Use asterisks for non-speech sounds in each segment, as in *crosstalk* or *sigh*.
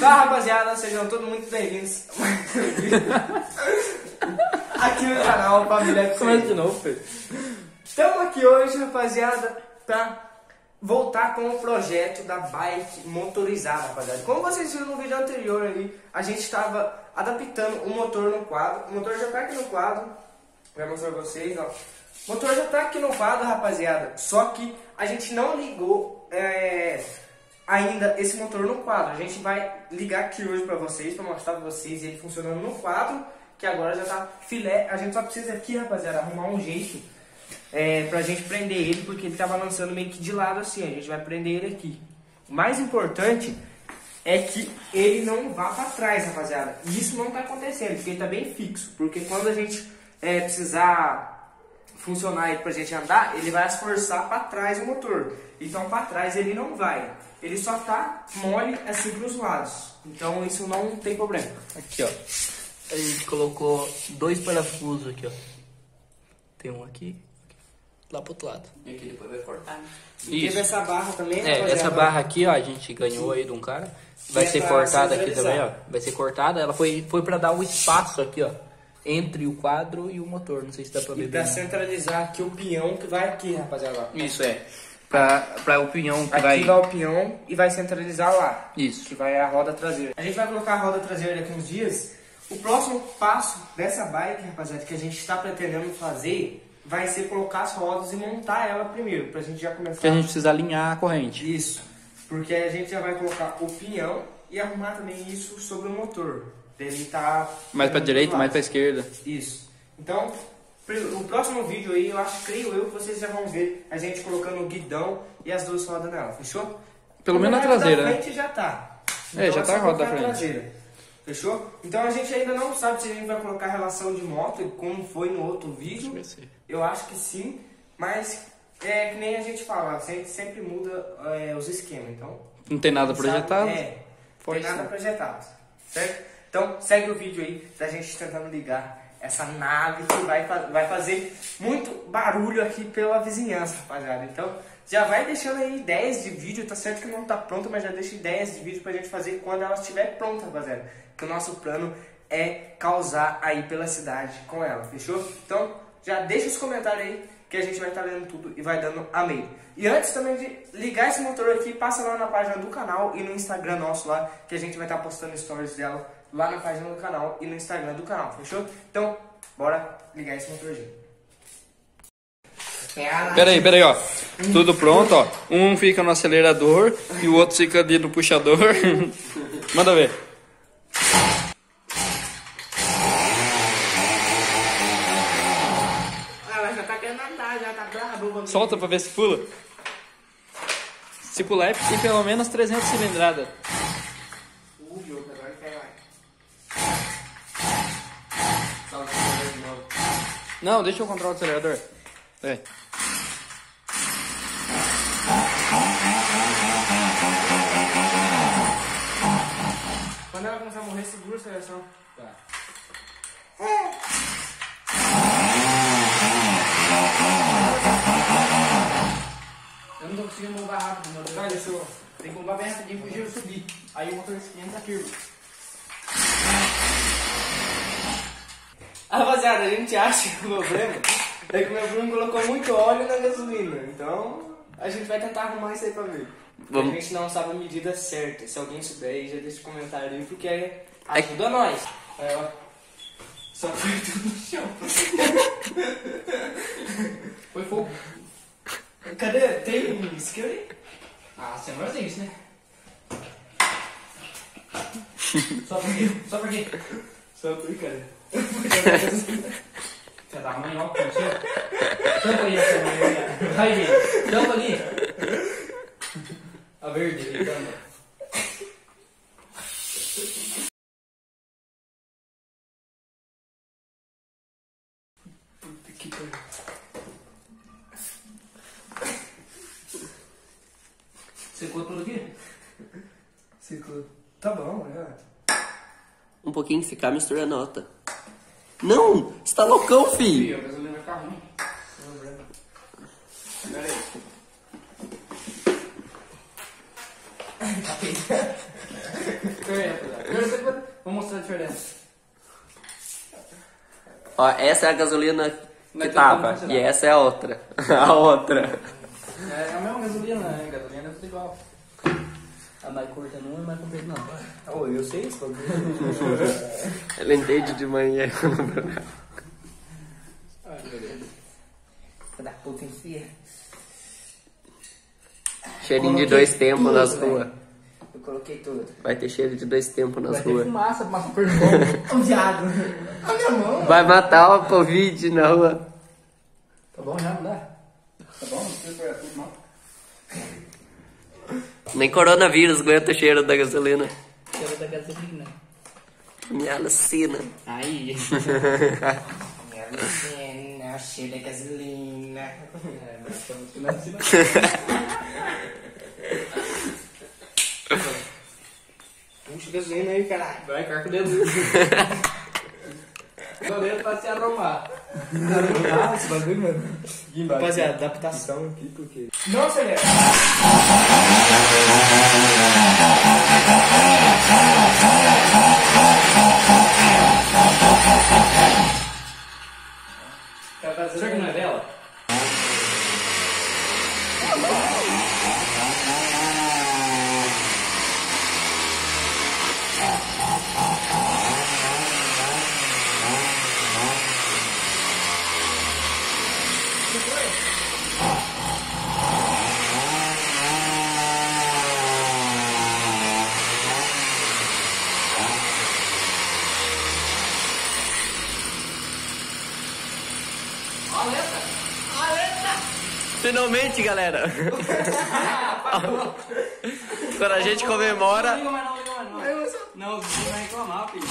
Tá, rapaziada, sejam todos muito bem-vindos. *laughs* aqui no canal Família Começa de novo, Pedro. Estamos aqui hoje, rapaziada, pra voltar com o projeto da bike motorizada, rapaziada. Como vocês viram no vídeo anterior ali, a gente estava adaptando o motor no quadro. O motor já tá aqui no quadro. Vou mostrar pra vocês, ó. O motor já tá aqui no quadro, rapaziada. Só que a gente não ligou é, ainda esse motor no quadro. A gente vai ligar aqui hoje pra vocês, pra mostrar pra vocês ele funcionando no quadro. Que agora já tá filé. A gente só precisa aqui, rapaziada, arrumar um jeito é, pra gente prender ele, porque ele tá balançando meio que de lado assim. A gente vai prender ele aqui. O mais importante é que ele não vá pra trás, rapaziada. E isso não tá acontecendo, porque ele tá bem fixo. Porque quando a gente é, precisar funcionar ele pra gente andar, ele vai esforçar pra trás o motor. Então pra trás ele não vai. Ele só tá mole assim pros lados. Então isso não tem problema. Aqui, ó. A gente colocou dois parafusos aqui, ó. Tem um aqui, lá pro outro lado. E aqui depois vai cortar. E teve essa barra também, É, essa barra aqui, ó, a gente ganhou aí de um cara. Vai E ser é cortada aqui também, ó. Vai ser cortada. Ela foi, foi pra dar um espaço aqui, ó. Entre o quadro e o motor. Não sei se dá pra E ver pra bem. centralizar aqui o peão que vai aqui, rapaziada. Isso é. Pra, pra o pinhão que Aqui vai. vai o peão e vai centralizar lá. Isso. Que vai a roda traseira. A gente vai colocar a roda traseira daqui uns dias. O próximo passo dessa bike, rapaziada, que a gente está pretendendo fazer, vai ser colocar as rodas e montar ela primeiro. Pra gente já começar. Que a gente precisa alinhar a corrente. Isso. Porque a gente já vai colocar o pinhão e arrumar também isso sobre o motor. Ele tá. Mais pra direita, mais pra esquerda. Isso. Então, o próximo vídeo aí, eu acho, creio eu, que vocês já vão ver a gente colocando o guidão e as duas rodas nela, fechou? Pelo menos a verdade, traseira, né? já tá. É, já é tá a roda da frente. traseira. Fechou? Então a gente ainda não sabe se a gente vai colocar relação de moto, como foi no outro vídeo. Eu acho que sim, mas é que nem a gente fala, a gente sempre muda é, os esquemas, então Não tem nada sabe? projetado? É, Pode tem nada projetado. Certo? Então segue o vídeo aí da gente tentando ligar essa nave que vai, vai fazer muito barulho aqui pela vizinhança, rapaziada. Então já vai deixando aí ideias de vídeo, tá certo que não tá pronto, mas já deixa ideias de vídeo pra gente fazer quando ela estiver pronta, rapaziada. Que o nosso plano é causar aí pela cidade com ela, fechou? Então já deixa os comentários aí que a gente vai estar lendo tudo e vai dando amei. E antes também de ligar esse motor aqui, passa lá na página do canal e no Instagram nosso lá, que a gente vai estar postando stories dela lá na página do canal e no Instagram do canal, fechou? Então, bora ligar esse motorzinho. Pera aí, pera aí, ó. Tudo pronto, ó. Um fica no acelerador e o outro fica ali no puxador. *laughs* Manda ver. Ela já tá querendo andar, já tá brava. Solta pra ver se pula. Se pular é tem pelo menos 300 cilindradas. Não, deixa eu controlar o acelerador. É. Quando ela começar a morrer, segura a seleção. Tá. Eu não tô conseguindo bombar rápido, meu Deus. Vai, deixa eu. Tem que bombar bem rapidinho pro giro subir. Aí o motor esquenta firme. Rapaziada, a gente acha que o problema é que o meu Bruno colocou muito óleo na gasolina. Então, a gente vai tentar arrumar isso aí pra ver. Porque Vamos. A gente não sabe a medida certa. Se alguém souber aí, já deixa um comentário aí, porque ajuda nós. Aí, ó. Só foi tudo no chão. *laughs* Foi fogo. Cadê? Tem isqueiro aí? Ah, você não faz isso, né? *laughs* Só por quê? Só por por cara. Ó, com você. Tampa aí essa mulher. Vai, gente. Tampa ali. A verde tampa. Puta que pariu. Secou tudo aqui? Secou. Tá bom, já. Um pouquinho que ficar, mistura a nota. Não! Você tá loucão, filho! Ih, a gasolina vai ficar ruim. Pera aí. *laughs* Tá né? Você- Vou mostrar a diferença. Ó, essa é a gasolina que Mas tá tava. E essa é a outra. *laughs* a outra. É a mesma gasolina, né? Gasolina é tudo igual. Mais curta não é mais comprida não. Oh, eu sei isso. Ela *laughs* entende de manhã. Ai, meu Deus. Filha da puta enfia. Cheirinho de dois tempos tudo, nas ruas. Eu coloquei tudo. Vai ter cheiro de dois tempos nas Vai ter ruas. fumaça, fumaça por bom. Viado. A minha mão. Vai matar o Covid na rua. Tá bom já, não dá? Tá bom, não precisa pôr tudo não. Nem coronavírus aguenta o cheiro da gasolina. Cheiro da gasolina. Me alucina. Aí. *laughs* Minha Lucena, cheiro da gasolina. É. Puxa gasolina aí, caralho. Vai, carca o dedo. *laughs* O dedo pra se arrumar. Ah, esse bagulho, mano. Rapaziada, adaptação aqui, porque. Não acelera. Será que não é dela? Finalmente, galera. *laughs* Quando a gente comemora. Não não, não. Não, os vizinhos vão reclamar, filho.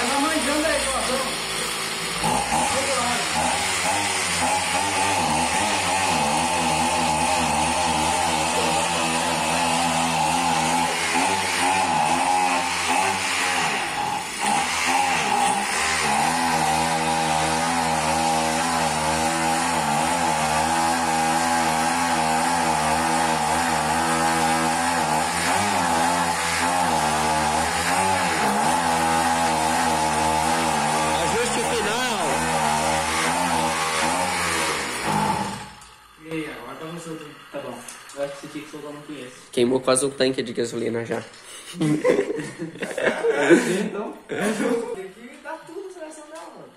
Ela manjando a reclamação. Ajuste final. E aí, agora tá no seu tempo. Tá bom. Eu conheço. Queimou quase um tanque de gasolina já. Então, Tem que dar tudo na seleção dela, mano.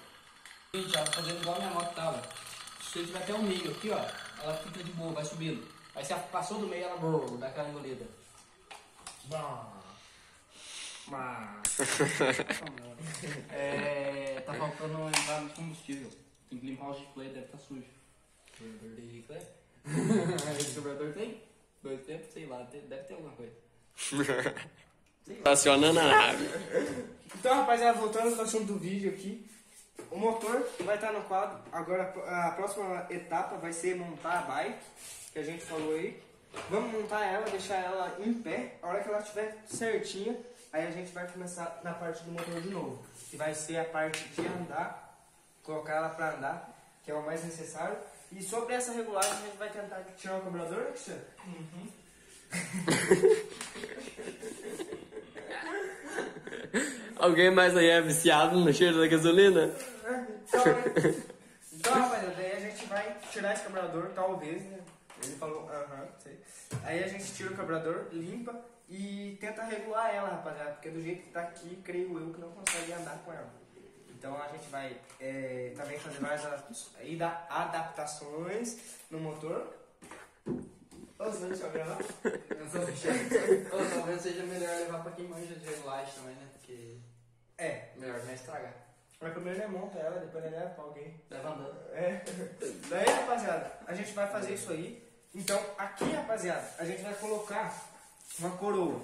gente, ela tá fazendo igual a minha moto tava. Se você tiver até um meio aqui, ó, ela fica de boa, vai subindo. Aí você passou do meio, ela brrr, dá aquela engolida. *laughs* É, tá faltando entrar no combustível. Tem que limpar os display, deve estar sujo. Carburador de carburador *laughs* tem? Dois tempos, sei lá, deve ter alguma coisa. *laughs* Estaciona na nave. Então, rapaziada, voltando ao assunto do vídeo aqui. O motor vai estar no quadro. Agora a próxima etapa vai ser montar a bike, que a gente falou aí. Vamos montar ela, deixar ela em pé. A hora que ela estiver certinha, aí a gente vai começar na parte do motor de novo. Que vai ser a parte de andar, colocar ela para andar, que é o mais necessário. E sobre essa regulagem a gente vai tentar tirar o carburador, né, Cristiano? *laughs* Alguém mais aí é viciado no cheiro da gasolina? Então, né? então, rapaziada, aí a gente vai tirar esse carburador, talvez, né? Ele falou, aham, sei. Aí a gente tira o carburador, limpa e tenta regular ela, rapaziada, porque do jeito que tá aqui, creio eu que não consegue andar com ela. Então a gente vai é, também fazer várias adaptações no motor. Ô, você deixa eu. Ou talvez seja melhor levar pra quem manja de regulagem também, né? Porque É, melhor não estragar. mas primeiro ele monta ela, depois ele leva pra alguém. Leva andando. É. Daí, rapaziada, a gente vai fazer isso aí. Então, aqui, rapaziada, a gente vai colocar uma coroa.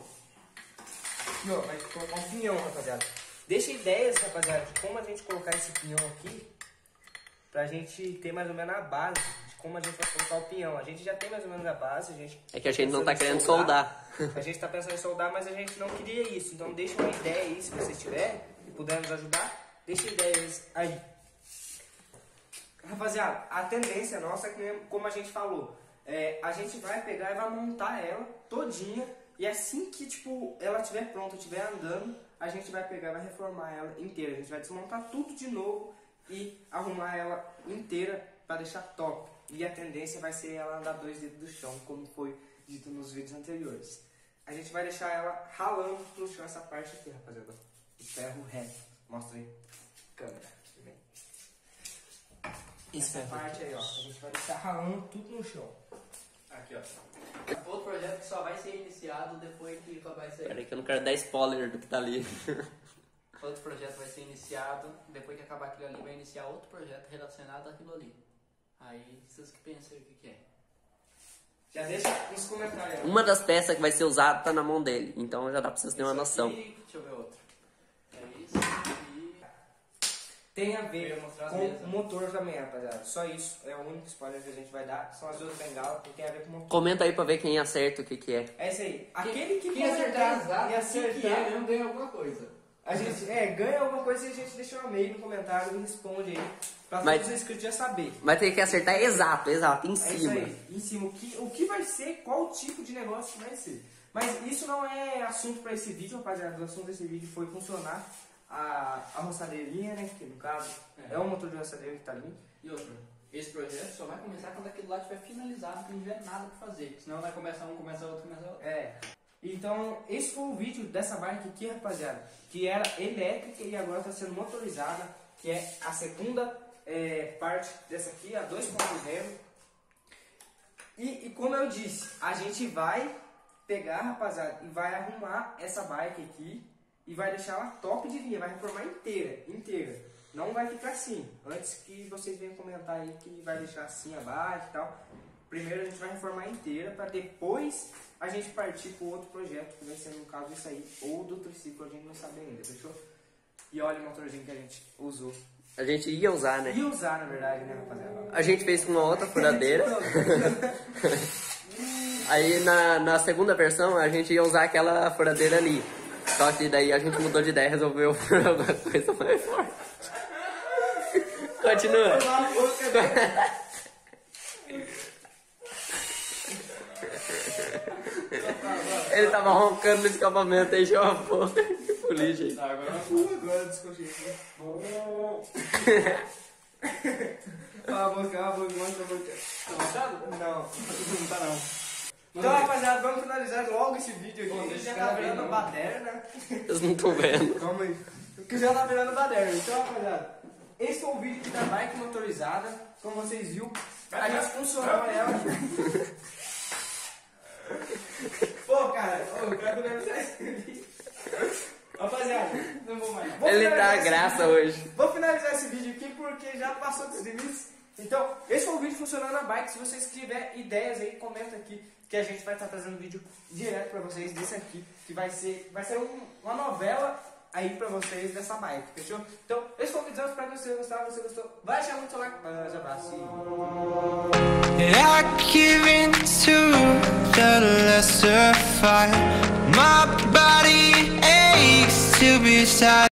Aqui, ó, vai colocar um pinhão, rapaziada. Deixa ideias, rapaziada, de como a gente colocar esse pinhão aqui. Pra gente ter mais ou menos a base de como a gente vai colocar o pinhão. A gente já tem mais ou menos a base, a gente... É que a gente não tá pensando em querendo soldar. A gente tá pensando em soldar, mas a gente não queria isso. Então deixa uma ideia aí, se vocês tiverem e puderem nos ajudar. Deixa ideias aí. Rapaziada, a tendência nossa é que, como a gente falou, é, a gente vai pegar e vai montar ela todinha e assim que tipo ela estiver pronta, estiver andando, a gente vai pegar e vai reformar ela inteira. A gente vai desmontar tudo de novo e arrumar ela inteira para deixar top. E a tendência vai ser ela andar dois dedos do chão, como foi dito nos vídeos anteriores. A gente vai deixar ela ralando no chão essa parte aqui, rapaziada. O ferro reto. Mostra aí. Câmera. Vem. Essa parte aí, ó. A gente vai deixar ralando tudo no chão. Aqui, ó. Outro projeto que só vai ser iniciado depois que acabar isso aí. Peraí que eu não quero dar spoiler do que tá ali. *laughs* Outro projeto vai ser iniciado, depois que acabar aquilo ali, vai iniciar outro projeto relacionado àquilo ali. Aí vocês que pensam o que, que é. Já deixa nos comentários. Uma das peças que vai ser usada tá na mão dele, então já dá pra vocês terem uma noção. aqui, deixa eu ver outro. É isso aqui. Tem a Eu ver com o motor também, rapaziada. Só isso. É o único spoiler que a gente vai dar. São as duas bengalas que tem a ver com o motor. Comenta aí pra ver quem acerta o que que é. É isso aí. Aquele que Quem acertar e o que que é acertar, mesmo ganha alguma coisa. a gente é, ganha alguma coisa e a gente deixa um e-mail no comentário e responde aí. Pra Mas- todos os inscritos já saber. Vai ter que acertar exato, exato, em É isso cima. aí, em cima. O que, o que vai ser, qual tipo de negócio que vai ser. Mas isso não é assunto para esse vídeo, rapaziada. O assunto desse vídeo foi funcionar a, a roçadeirinha, né? Que no caso é, É. um motor de roçadeira que tá ali. E outro, esse projeto só vai começar quando aquele lá estiver finalizado, que não tiver nada pra fazer. Senão vai começar um, começa outro, começa outro. É. Então, esse foi o vídeo dessa bike aqui, rapaziada. Que era elétrica e agora está sendo motorizada. Que é a segunda é, parte dessa aqui, a 2.0. E, e como eu disse, a gente vai pegar, rapaziada, e vai arrumar essa bike aqui. E vai deixar ela top de linha, vai reformar inteira, inteira. Não vai ficar assim. Antes que vocês venham comentar aí que vai deixar assim a bike e tal. Primeiro a gente vai reformar inteira para depois a gente partir para outro projeto, que vai ser no caso isso aí, ou do triciclo, a gente não sabe ainda, fechou? E olha o motorzinho que a gente usou. A gente ia usar, né? E usar, na verdade, né, rapaziada? A gente fez com uma outra furadeira. *laughs* Aí na, na segunda versão a gente ia usar aquela furadeira ali. Só que daí a gente mudou de ideia e resolveu *laughs* alguma coisa mais forte. Continua. Ele tava roncando no escapamento aí, a boca. Que polícia aí. Tá, agora Agora desconchei. Cala *laughs* a boca, cala a boca, mostra a boca. tá? Não, *laughs* não tá não. Rapaziada, vamos finalizar logo esse vídeo aqui. Deixa já eu tá ver, virando não. baderna. Vocês não estão vendo. Calma aí. Que já tá virando baderna. Então, rapaziada, esse foi o vídeo aqui da bike motorizada. Como vocês viram, a gente funcionou ela. Pô, cara, ô, o cara deve sair. Rapaziada, Não vou mais. vou Ele finalizar tá graça hoje. Vou finalizar esse vídeo aqui porque já passou dos limites. Então, esse foi o vídeo funcionando na bike. Se vocês tiverem ideias aí, comenta aqui que a gente vai estar trazendo vídeo direto pra vocês desse aqui, que vai ser, vai ser um- uma novela aí pra vocês dessa bike, fechou? Então, esse foi o vídeo, espero que vocês gostaram. Se você gostou, vai deixar muito like. Mas abraço. I